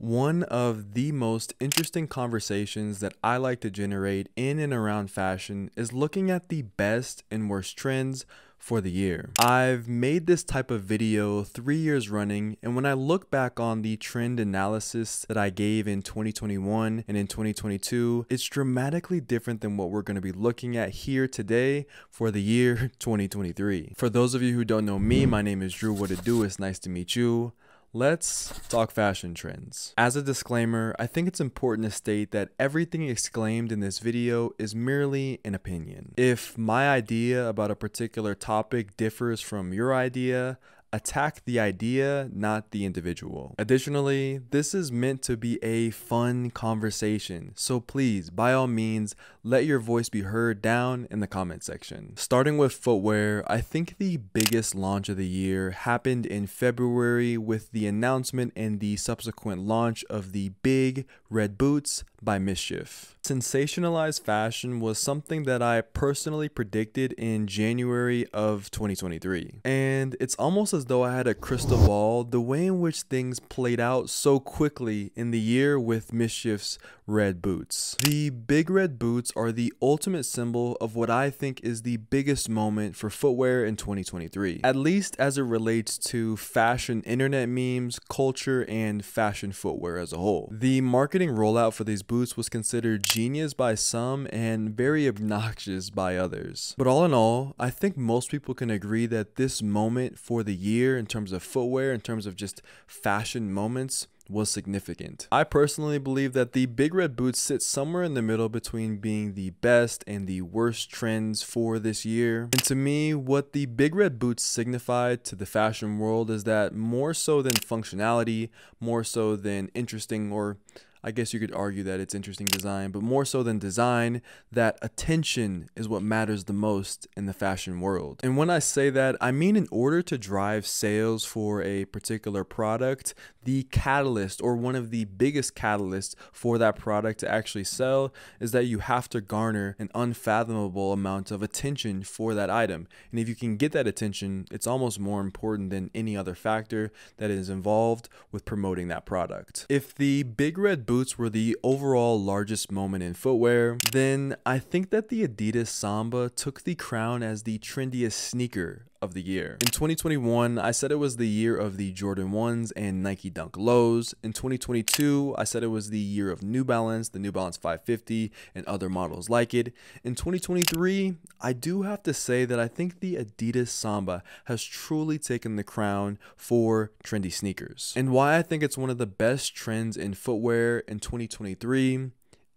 One of the most interesting conversations that I like to generate in and around fashion is looking at the best and worst trends for the year. I've made this type of video three years running, and when I look back on the trend analysis that I gave in 2021 and in 2022, it's dramatically different than what we're going to be looking at here today for the year 2023. For those of you who don't know me, my name is Drew What It Do. It's nice to meet you. Let's talk fashion trends. As a disclaimer, I think it's important to state that everything exclaimed in this video is merely an opinion. If my idea about a particular topic differs from your idea, attack the idea, not the individual. Additionally, this is meant to be a fun conversation, so please, by all means, let your voice be heard down in the comment section. Starting with footwear, I think the biggest launch of the year happened in February with the announcement and the subsequent launch of the big red boots by MSCHF. Sensationalized fashion was something that I personally predicted in January of 2023. And it's almost as though I had a crystal ball the way in which things played out so quickly in the year with MSCHF's red boots. The big red boots are the ultimate symbol of what I think is the biggest moment for footwear in 2023, at least as it relates to fashion internet memes, culture, and fashion footwear as a whole. The marketing rollout for these boots was considered genius by some and very obnoxious by others. But all in all, I think most people can agree that this moment for the year in terms of footwear, in terms of just fashion moments, was significant. I personally believe that the Big Red Boots sit somewhere in the middle between being the best and the worst trends for this year. And to me, what the Big Red Boots signified to the fashion world is that more so than functionality, more so than interesting or I guess you could argue that it's interesting design, but more so than design, that attention is what matters the most in the fashion world. And when I say that, I mean in order to drive sales for a particular product, the catalyst or one of the biggest catalysts for that product to actually sell is that you have to garner an unfathomable amount of attention for that item. And if you can get that attention, it's almost more important than any other factor that is involved with promoting that product. If the big red boots were the overall largest moment in footwear, then I think that the Adidas Samba took the crown as the trendiest sneaker of the year. In 2021, I said it was the year of the Jordan 1s and Nike Dunk Lows. In 2022, I said it was the year of New Balance, the New Balance 550, and other models like it. In 2023, I do have to say that I think the Adidas Samba has truly taken the crown for trendy sneakers. And why I think it's one of the best trends in footwear in 2023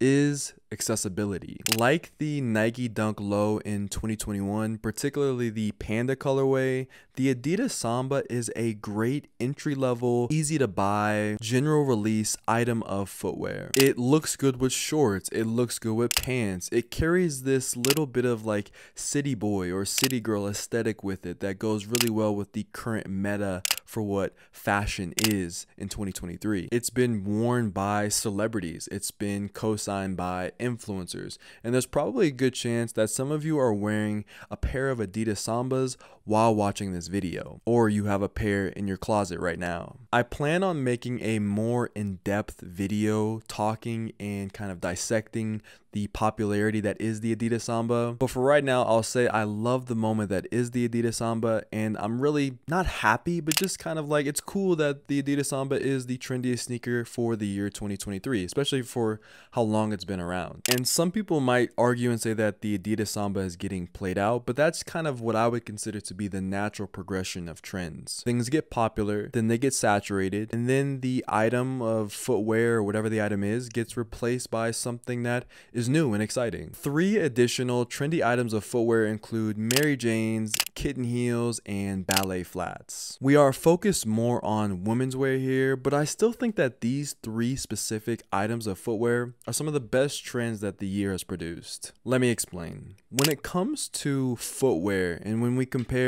is accessibility. Like the Nike Dunk Low in 2021, particularly the Panda colorway, the Adidas Samba is a great entry level, easy to buy, general release item of footwear. It looks good with shorts, it looks good with pants. It carries this little bit of like city boy or city girl aesthetic with it that goes really well with the current meta for what fashion is in 2023. It's been worn by celebrities, it's been co signed by influencers, and there's probably a good chance that some of you are wearing a pair of Adidas Sambas while watching this video, or you have a pair in your closet right now. I plan on making a more in-depth video talking and kind of dissecting the popularity that is the Adidas Samba. But for right now, I'll say I love the moment that is the Adidas Samba, and I'm really not happy, but just kind of like it's cool that the Adidas Samba is the trendiest sneaker for the year 2023, especially for how long it's been around. And some people might argue and say that the Adidas Samba is getting played out, but that's kind of what I would consider to be the natural progression of trends. Things get popular, then they get saturated, and then the item of footwear or whatever the item is gets replaced by something that is is new and exciting. Three additional trendy items of footwear include Mary Jane's, kitten heels, and ballet flats. We are focused more on women's wear here, but I still think that these three specific items of footwear are some of the best trends that the year has produced. Let me explain. When it comes to footwear and when we compare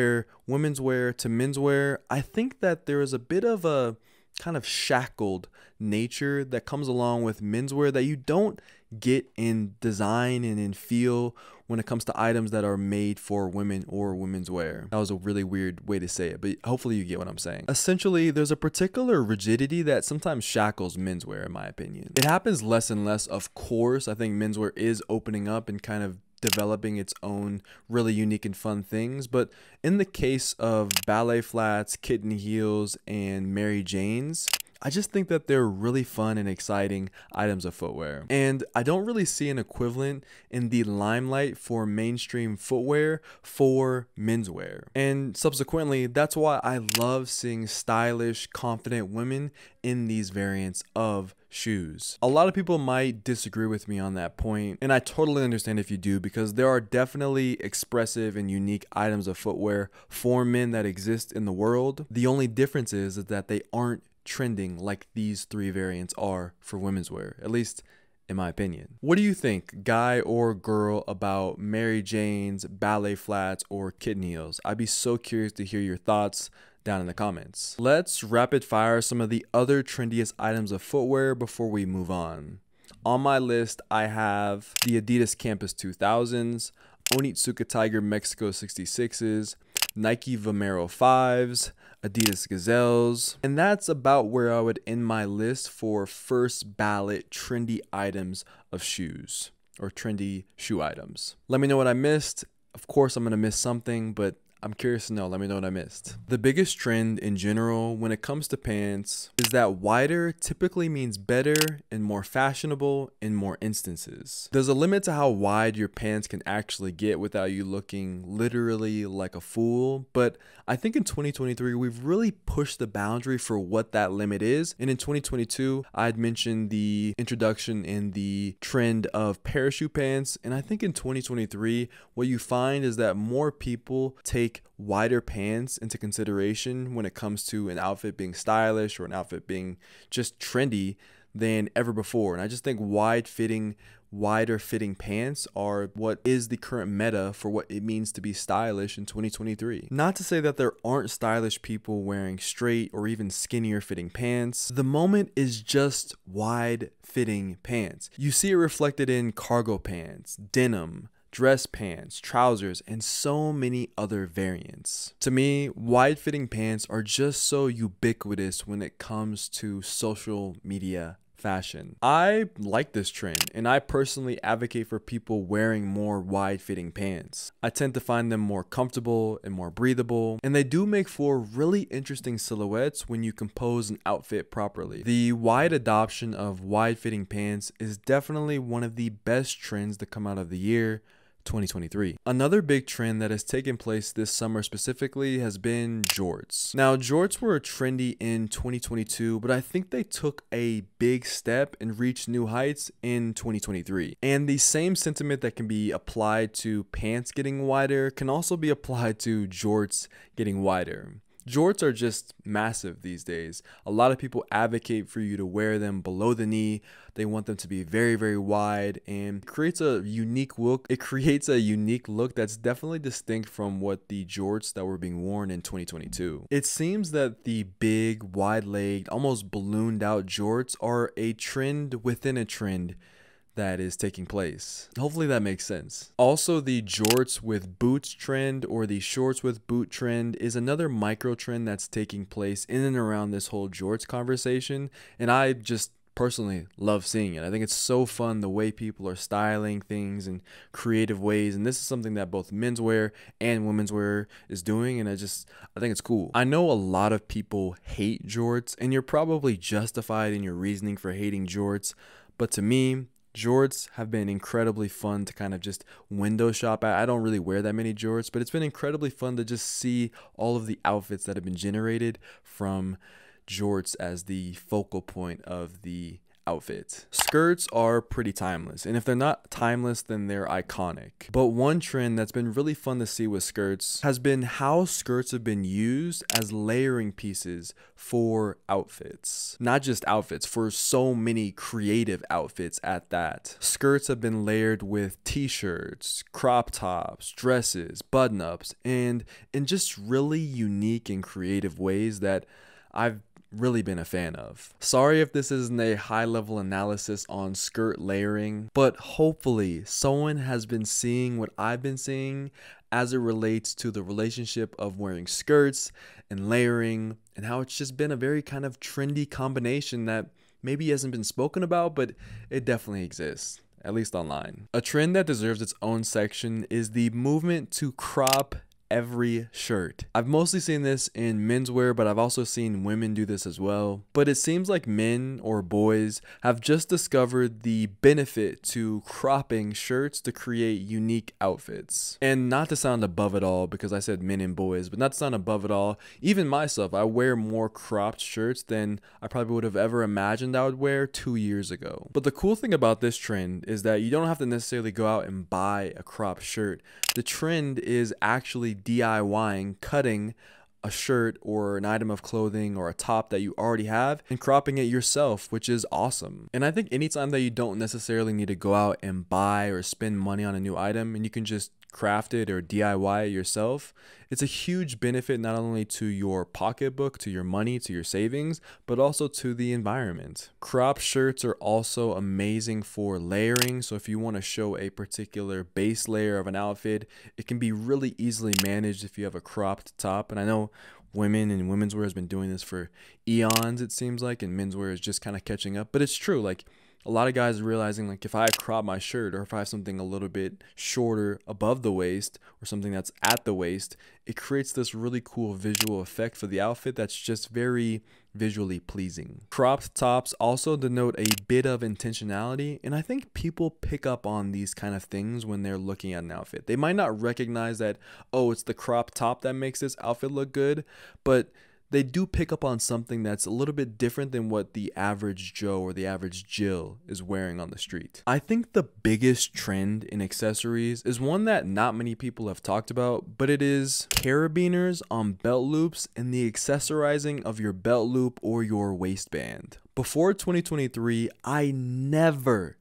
women's wear to men's wear, I think that there is a bit of a kind of shackled nature that comes along with menswear that you don't get in design and in feel when it comes to items that are made for women or women's wear. That was a really weird way to say it, but hopefully you get what I'm saying. Essentially, there's a particular rigidity that sometimes shackles menswear, in my opinion. It happens less and less, of course. I think menswear is opening up and kind of developing its own really unique and fun things. But in the case of ballet flats, kitten heels, and Mary Janes, I just think that they're really fun and exciting items of footwear. And I don't really see an equivalent in the limelight for mainstream footwear for menswear. And subsequently, that's why I love seeing stylish, confident women in these variants of shoes. A lot of people might disagree with me on that point, and I totally understand if you do because there are definitely expressive and unique items of footwear for men that exist in the world. The only difference is, that they aren't trending like these three variants are for women's wear, at least in my opinion. What do you think, guy or girl, about Mary Jane's, ballet flats, or kitten heels? I'd be so curious to hear your thoughts down in the comments. Let's rapid fire some of the other trendiest items of footwear before we move on. On my list, I have the Adidas Campus 2000s, Onitsuka Tiger Mexico 66s, Nike Vomero 5s, Adidas Gazelles, and that's about where I would end my list for first ballot trendy items of shoes or trendy shoe items. Let me know what I missed. Of course, I'm going to miss something, but I'm curious to know. Let me know what I missed. The biggest trend in general when it comes to pants is that wider typically means better and more fashionable in more instances. There's a limit to how wide your pants can actually get without you looking literally like a fool, but I think in 2023 we've really pushed the boundary for what that limit is. And in 2022, I'd mentioned the introduction in the trend of parachute pants, and I think in 2023 what you find is that more people take take wider pants into consideration when it comes to an outfit being stylish or an outfit being just trendy than ever before. And I just think wide fitting, wider fitting pants are what is the current meta for what it means to be stylish in 2023. Not to say that there aren't stylish people wearing straight or even skinnier fitting pants. The moment is just wide fitting pants. You see it reflected in cargo pants, denim, dress pants, trousers, and so many other variants. To me, wide fitting pants are just so ubiquitous when it comes to social media fashion. I like this trend and I personally advocate for people wearing more wide fitting pants. I tend to find them more comfortable and more breathable and they do make for really interesting silhouettes when you compose an outfit properly. The wide adoption of wide fitting pants is definitely one of the best trends to come out of the year 2023. Another big trend that has taken place this summer specifically has been jorts. Now, jorts were trendy in 2022, but I think they took a big step and reached new heights in 2023. And the same sentiment that can be applied to pants getting wider can also be applied to jorts getting wider. Jorts are just massive these days. A lot of people advocate for you to wear them below the knee. They want them to be very, very wide and creates a unique look. It creates a unique look that's definitely distinct from what the jorts that were being worn in 2022. It seems that the big, wide-legged, almost ballooned out jorts are a trend within a trend that is taking place. Hopefully that makes sense. Also, the jorts with boots trend or the shorts with boot trend is another micro trend that's taking place in and around this whole jorts conversation. And I just personally love seeing it. I think it's so fun the way people are styling things in creative ways. And this is something that both menswear and women's wear is doing. And I just, I think it's cool. I know a lot of people hate jorts, and you're probably justified in your reasoning for hating jorts. But to me, jorts have been incredibly fun to kind of just window shop at. I don't really wear that many jorts, but it's been incredibly fun to just see all of the outfits that have been generated from jorts as the focal point of the outfit. Skirts are pretty timeless, and if they're not timeless, then they're iconic. But one trend that's been really fun to see with skirts has been how skirts have been used as layering pieces for outfits. Not just outfits, for so many creative outfits at that. Skirts have been layered with t-shirts, crop tops, dresses, button-ups, and in just really unique and creative ways that I've really been a fan of. Sorry if this isn't a high level analysis on skirt layering, but hopefully someone has been seeing what I've been seeing as it relates to the relationship of wearing skirts and layering and how it's just been a very kind of trendy combination that maybe hasn't been spoken about, but it definitely exists at least online. A trend that deserves its own section is the movement to crop every shirt. I've mostly seen this in menswear, but I've also seen women do this as well. But it seems like men or boys have just discovered the benefit to cropping shirts to create unique outfits. And not to sound above it all, because I said men and boys, but not to sound above it all, even myself, I wear more cropped shirts than I probably would have ever imagined I would wear two years ago. But the cool thing about this trend is that you don't have to necessarily go out and buy a cropped shirt. The trend is actually DIYing, cutting a shirt or an item of clothing or a top that you already have and cropping it yourself, which is awesome. And I think anytime that you don't necessarily need to go out and buy or spend money on a new item and you can just craft it or DIY yourself, it's a huge benefit not only to your pocketbook, to your money, to your savings, but also to the environment. Crop shirts are also amazing for layering. So if you want to show a particular base layer of an outfit, it can be really easily managed if you have a cropped top. And I know women and women's wear has been doing this for eons, it seems like, and menswear is just kind of catching up. But it's true. Like a lot of guys are realizing like if I crop my shirt or if I have something a little bit shorter above the waist or something that's at the waist, it creates this really cool visual effect for the outfit that's just very visually pleasing. Cropped tops also denote a bit of intentionality, and I think people pick up on these kind of things when they're looking at an outfit. They might not recognize that, oh, it's the crop top that makes this outfit look good, but they do pick up on something that's a little bit different than what the average Joe or the average Jill is wearing on the street. I think the biggest trend in accessories is one that not many people have talked about, but it is carabiners on belt loops and the accessorizing of your belt loop or your waistband. Before 2023, I never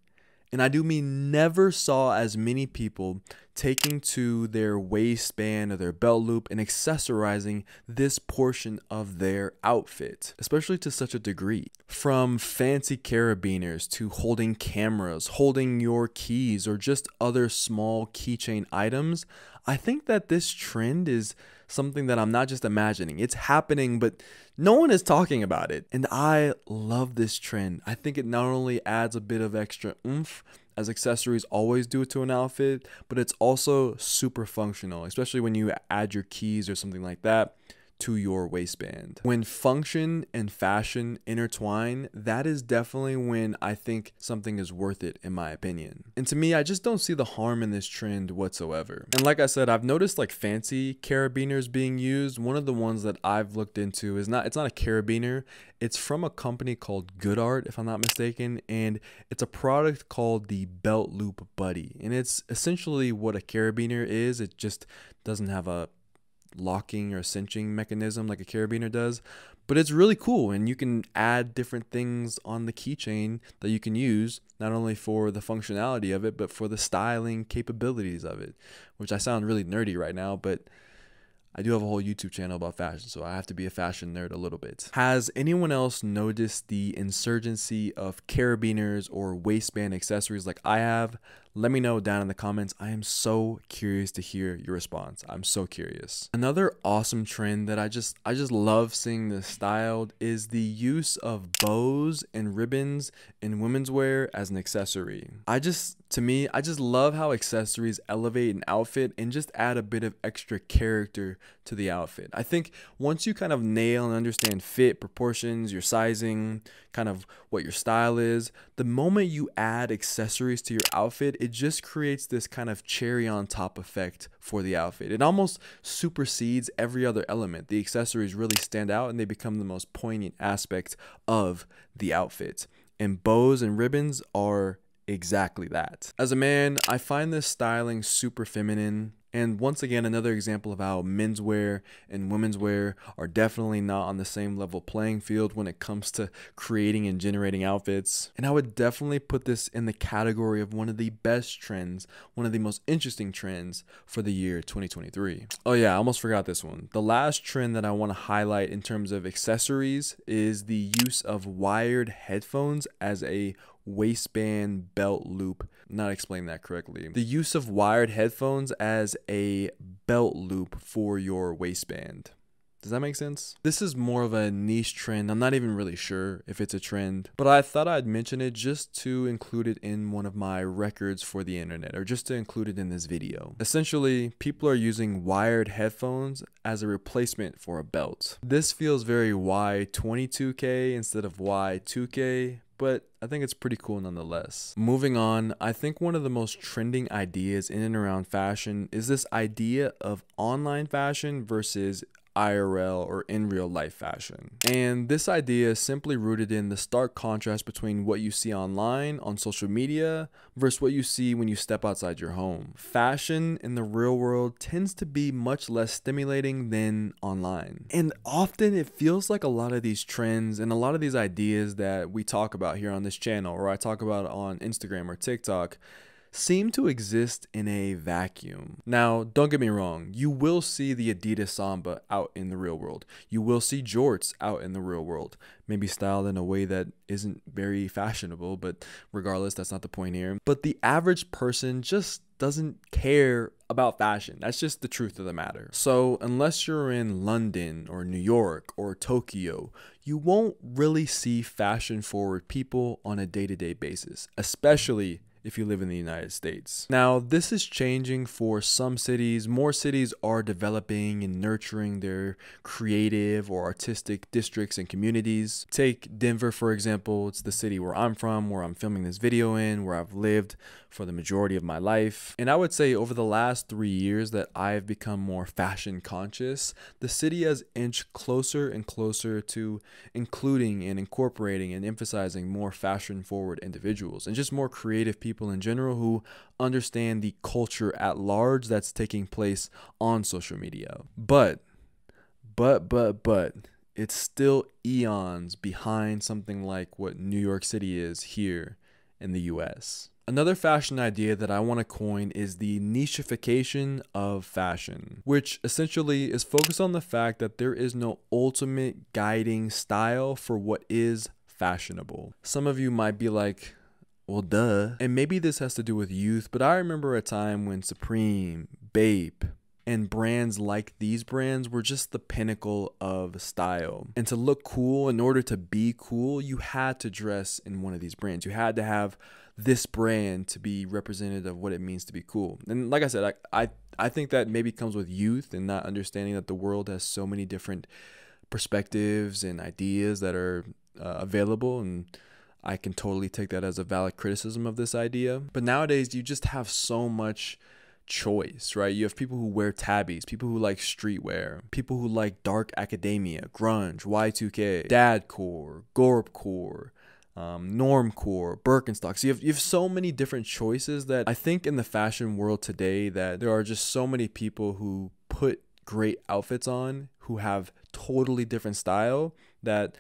and I do mean never saw as many people taking to their waistband or their belt loop and accessorizing this portion of their outfit, especially to such a degree. From fancy carabiners to holding cameras, holding your keys, or just other small keychain items, I think that this trend is something that I'm not just imagining. It's happening, but no one is talking about it. And I love this trend. I think it not only adds a bit of extra oomph, as accessories always do to an outfit, but it's also super functional, especially when you add your keys or something like that to your waistband. When function and fashion intertwine, that is definitely when I think something is worth it, in my opinion. And to me, I just don't see the harm in this trend whatsoever. And like I said, I've noticed like fancy carabiners being used. One of the ones that I've looked into is not, it's not a carabiner. It's from a company called Good Art, if I'm not mistaken. And it's a product called the Belt Loop Buddy. And it's essentially what a carabiner is. It just doesn't have a locking or cinching mechanism like a carabiner does but it's really cool and you can add different things on the keychain that you can use not only for the functionality of it but for the styling capabilities of it which i sound really nerdy right now but I do have a whole YouTube channel about fashion, so I have to be a fashion nerd a little bit. Has anyone else noticed the insurgency of carabiners or waistband accessories like I have? Let me know down in the comments. I am so curious to hear your response. I'm so curious. Another awesome trend that I just I just love seeing this styled is the use of bows and ribbons in women's wear as an accessory. I just to me, I just love how accessories elevate an outfit and just add a bit of extra character to the outfit. I think once you kind of nail and understand fit, proportions, your sizing, kind of what your style is, the moment you add accessories to your outfit, it just creates this kind of cherry on top effect for the outfit. It almost supersedes every other element. The accessories really stand out and they become the most poignant aspect of the outfit. And bows and ribbons are exactly that. As a man, I find this styling super feminine And once again, another example of how menswear and women's wear are definitely not on the same level playing field when it comes to creating and generating outfits. And I would definitely put this in the category of one of the best trends, one of the most interesting trends for the year 2023. Oh, yeah, I almost forgot this one. The last trend that I want to highlight in terms of accessories is the use of wired headphones as a waistband belt loop. Not explain that correctly. The use of wired headphones as a belt loop for your waistband. Does that make sense? This is more of a niche trend. I'm not even really sure if it's a trend, but I thought I'd mention it just to include it in one of my records for the internet or just to include it in this video. Essentially, people are using wired headphones as a replacement for a belt. This feels very Y22K instead of Y2K, but I think it's pretty cool nonetheless. Moving on, I think one of the most trending ideas in and around fashion is this idea of online fashion versus IRL or in real life fashion. And this idea is simply rooted in the stark contrast between what you see online on social media versus what you see when you step outside your home. Fashion in the real world tends to be much less stimulating than online. And often it feels like a lot of these trends and a lot of these ideas that we talk about here on this channel or I talk about on Instagram or TikTok seem to exist in a vacuum. Now, don't get me wrong, you will see the Adidas Samba out in the real world. You will see jorts out in the real world, maybe styled in a way that isn't very fashionable, but regardless, that's not the point here. But the average person just doesn't care about fashion. That's just the truth of the matter. So, unless you're in London or New York or Tokyo, you won't really see fashion forward people on a day to day basis, especially if you live in the United States. Now, this is changing for some cities. More cities are developing and nurturing their creative or artistic districts and communities. Take Denver, for example. It's the city where I'm from, where I'm filming this video in, where I've lived for the majority of my life. And I would say over the last three years that I've become more fashion conscious, the city has inched closer and closer to including and incorporating and emphasizing more fashion forward individuals and just more creative people in general who understand the culture at large that's taking place on social media. But, but, but, but, it's still eons behind something like what New York City is here in the US. Another fashion idea that I want to coin is the nicheification of fashion, which essentially is focused on the fact that there is no ultimate guiding style for what is fashionable. Some of you might be like, well, duh. And maybe this has to do with youth, but I remember a time when Supreme, Bape, and brands like these brands were just the pinnacle of style. And to look cool, in order to be cool, you had to dress in one of these brands. You had to have this brand to be representative of what it means to be cool. And like I said, I I, I think that maybe comes with youth and not understanding that the world has so many different perspectives and ideas that are uh, available and I can totally take that as a valid criticism of this idea. But nowadays, you just have so much choice, right? You have people who wear Tabis, people who like streetwear, people who like dark academia, grunge, Y2K, dadcore, gorpcore, um, normcore, Birkenstocks. So you have you have so many different choices that I think in the fashion world today that there are just so many people who put great outfits on who have totally different style that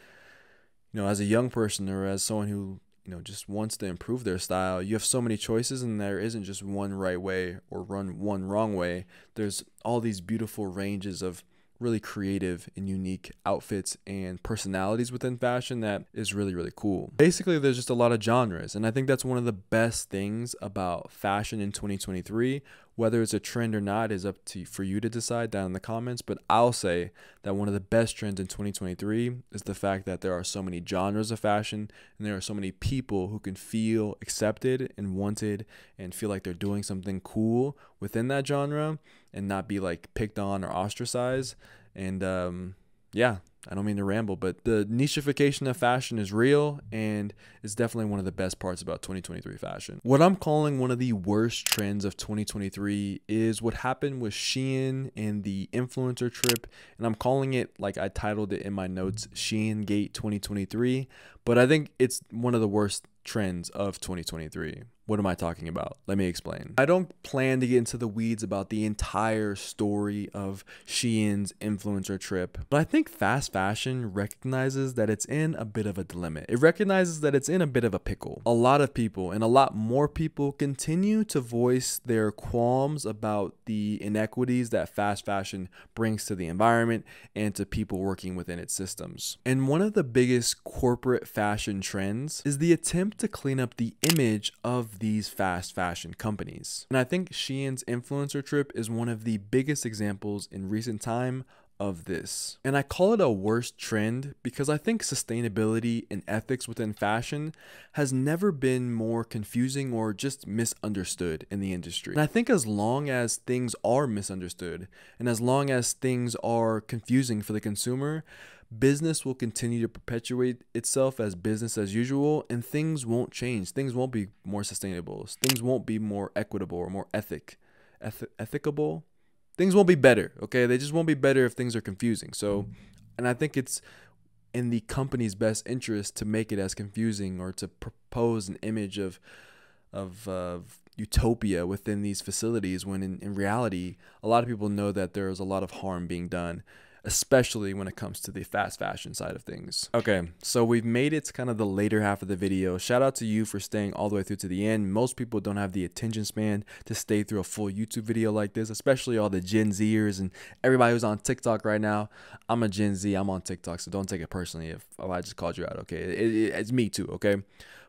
you know, as a young person or as someone who, you know, just wants to improve their style, you have so many choices and there isn't just one right way or run one wrong way. There's all these beautiful ranges of really creative and unique outfits and personalities within fashion that is really really cool. Basically there's just a lot of genres and I think that's one of the best things about fashion in 2023 whether it's a trend or not is up to for you to decide down in the comments, but I'll say that one of the best trends in 2023 is the fact that there are so many genres of fashion and there are so many people who can feel accepted and wanted and feel like they're doing something cool within that genre and not be like picked on or ostracized. And um, yeah, I don't mean to ramble, but the nicheification of fashion is real and it's definitely one of the best parts about 2023 fashion. What I'm calling one of the worst trends of 2023 is what happened with Shein and the influencer trip. And I'm calling it, like I titled it in my notes, Shein Gate 2023. But I think it's one of the worst trends of 2023. What am I talking about? Let me explain. I don't plan to get into the weeds about the entire story of Shein's influencer trip, but I think fast fashion recognizes that it's in a bit of a dilemma. It recognizes that it's in a bit of a pickle. A lot of people, and a lot more people, continue to voice their qualms about the inequities that fast fashion brings to the environment and to people working within its systems. And one of the biggest corporate fashion trends is the attempt to clean up the image of these fast fashion companies. And I think Shein's influencer trip is one of the biggest examples in recent time of this. And I call it a worst trend because I think sustainability and ethics within fashion has never been more confusing or just misunderstood in the industry. And I think as long as things are misunderstood and as long as things are confusing for the consumer, business will continue to perpetuate itself as business as usual and things won't change things won't be more sustainable things won't be more equitable or more ethic eth- ethicable things won't be better okay? They just won't be better if things are confusing. So mm-hmm. and i think it's in the company's best interest to make it as confusing or to propose an image of of, of utopia within these facilities when in, in reality a lot of people know that there's a lot of harm being done especially when it comes to the fast fashion side of things. Okay, so we've made it to kind of the later half of the video. Shout out to you for staying all the way through to the end. Most people don't have the attention span to stay through a full YouTube video like this, especially all the Gen Zers and everybody who's on TikTok right now. I'm a Gen Z, I'm on TikTok, so don't take it personally if, if I just called you out, okay? It, it, it's me too, okay?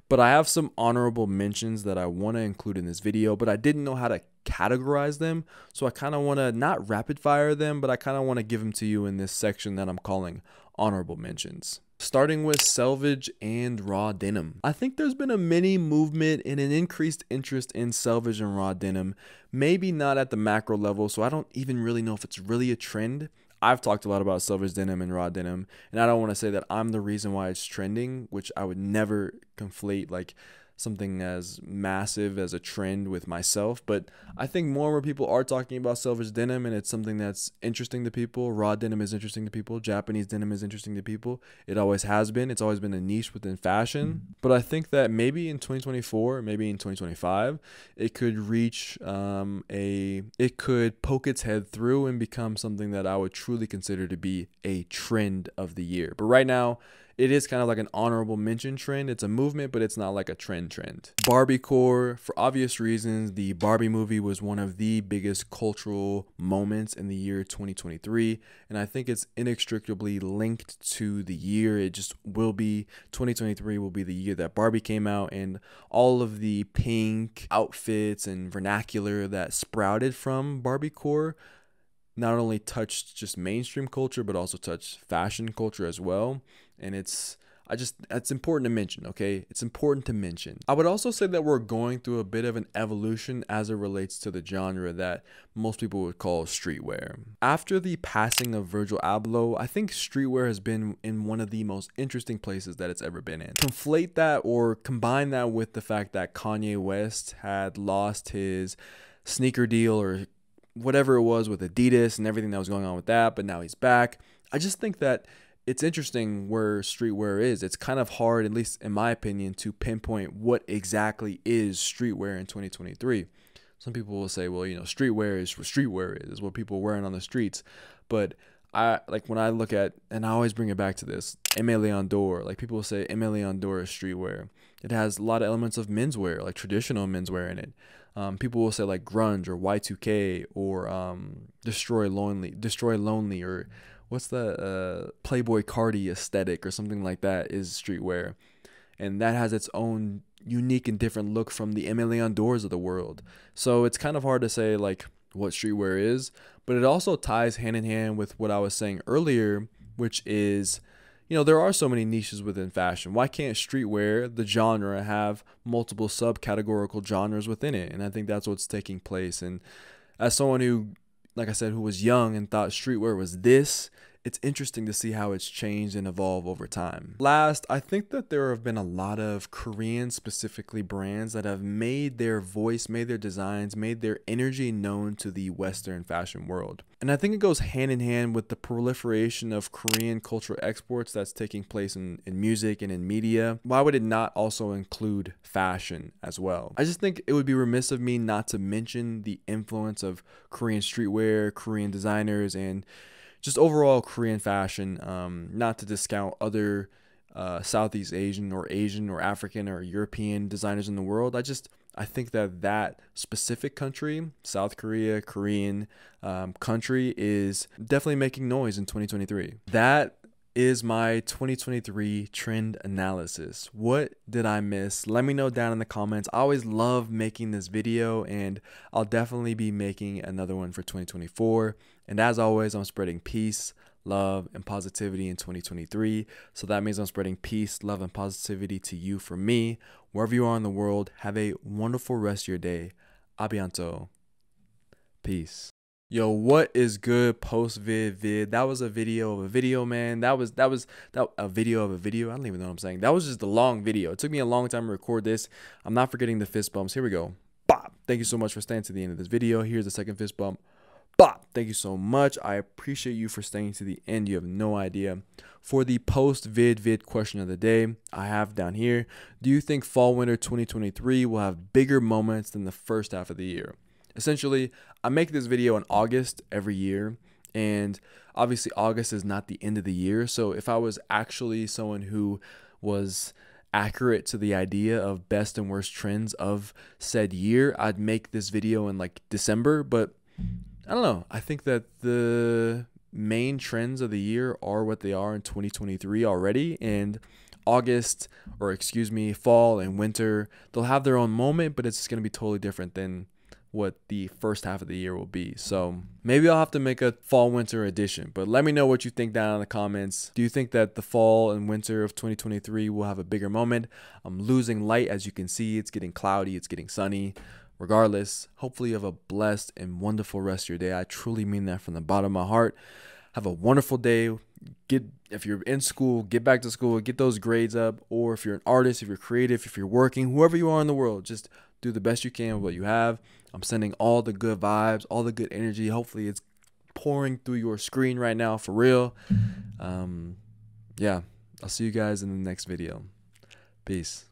But I have some honorable mentions that I want to include in this video, but I didn't know how to categorize them. So I kind of want to not rapid fire them, but I kind of want to give them to you in this section that I'm calling honorable mentions. Starting with selvage and raw denim. I think there's been a mini movement and an increased interest in selvage and raw denim. Maybe not at the macro level, so I don't even really know if it's really a trend. I've talked a lot about selvage denim and raw denim, and I don't want to say that I'm the reason why it's trending, which I would never conflate like something as massive as a trend with myself, but I think more and more people are talking about selvage denim and it's something that's interesting to people. Raw denim is interesting to people. Japanese denim is interesting to people. It always has been. It's always been a niche within fashion. But I think that maybe in 2024, maybe in 2025, it could reach um, a, it could poke its head through and become something that I would truly consider to be a trend of the year. But right now, it is kind of like an honorable mention trend. It's a movement, but it's not like a trend trend. Barbiecore, for obvious reasons, the Barbie movie was one of the biggest cultural moments in the year 2023. And I think it's inextricably linked to the year. It just will be 2023 will be the year that Barbie came out and all of the pink outfits and vernacular that sprouted from Barbiecore not only touched just mainstream culture but also touched fashion culture as well and it's I just it's important to mention, okay? It's important to mention. I would also say that we're going through a bit of an evolution as it relates to the genre that most people would call streetwear. After the passing of Virgil Abloh, I think streetwear has been in one of the most interesting places that it's ever been in. Conflate that or combine that with the fact that Kanye West had lost his sneaker deal or whatever it was with Adidas and everything that was going on with that, but now he's back. I just think that it's interesting where streetwear is. It's kind of hard, at least in my opinion, to pinpoint what exactly is streetwear in 2023. Some people will say, well, you know, streetwear is what streetwear is, is what people are wearing on the streets. But I like when I look at, and I always bring it back to this, Aimé Leon Dore. Like people will say Aimé Leon Dore is streetwear. It has a lot of elements of menswear, like traditional menswear in it. Um, people will say like grunge or Y2K or um, destroy lonely, destroy lonely or what's the uh, Playboi Carti aesthetic or something like that is streetwear, and that has its own unique and different look from the Leon Dores of the world. So it's kind of hard to say like what streetwear is, but it also ties hand in hand with what I was saying earlier, which is you know, there are so many niches within fashion. Why can't streetwear, the genre, have multiple subcategorical genres within it? And I think that's what's taking place. And as someone who like I said, who was young and thought streetwear was this, it's interesting to see how it's changed and evolved over time. Last, I think that there have been a lot of Korean specifically brands that have made their voice, made their designs, made their energy known to the Western fashion world. And I think it goes hand in hand with the proliferation of Korean cultural exports that's taking place in, in music and in media. Why would it not also include fashion as well? I just think it would be remiss of me not to mention the influence of Korean streetwear, Korean designers, and just overall Korean fashion. Um, not to discount other uh, Southeast Asian or Asian or African or European designers in the world. I just I think that that specific country, South Korea, Korean um, country, is definitely making noise in 2023. That is my 2023 trend analysis. What did I miss? Let me know down in the comments. I always love making this video and I'll definitely be making another one for 2024. And as always, I'm spreading peace, love, and positivity in 2023. So that means I'm spreading peace, love, and positivity to you from me. Wherever you are in the world, have a wonderful rest of your day. Abianto. Peace. Yo, what is good post vid vid? That was a video of a video, man. That was that was that a video of a video. I don't even know what I'm saying. That was just a long video. It took me a long time to record this. I'm not forgetting the fist bumps. Here we go. Bop. Thank you so much for staying to the end of this video. Here's the second fist bump. Bop. Thank you so much. I appreciate you for staying to the end. You have no idea. For the post vid vid question of the day, I have down here. Do you think fall winter 2023 will have bigger moments than the first half of the year? Essentially i make this video in august every year and obviously august is not the end of the year so if i was actually someone who was accurate to the idea of best and worst trends of said year i'd make this video in like december but i don't know. I think that the main trends of the year are what they are in 2023 already and august or excuse me fall and winter they'll have their own moment but it's going to be totally different than what the first half of the year will be. So maybe I'll have to make a fall winter edition, but let me know what you think down in the comments. Do you think that the fall and winter of 2023 will have a bigger moment? I'm losing light as you can see. It's getting cloudy, it's getting sunny. Regardless, hopefully you have a blessed and wonderful rest of your day. I truly mean that from the bottom of my heart. Have a wonderful day. Get if you're in school, get back to school, get those grades up, or if you're an artist, if you're creative, if you're working, whoever you are in the world, just do the best you can with what you have. I'm sending all the good vibes, all the good energy. Hopefully, it's pouring through your screen right now for real. Um, yeah, I'll see you guys in the next video. Peace.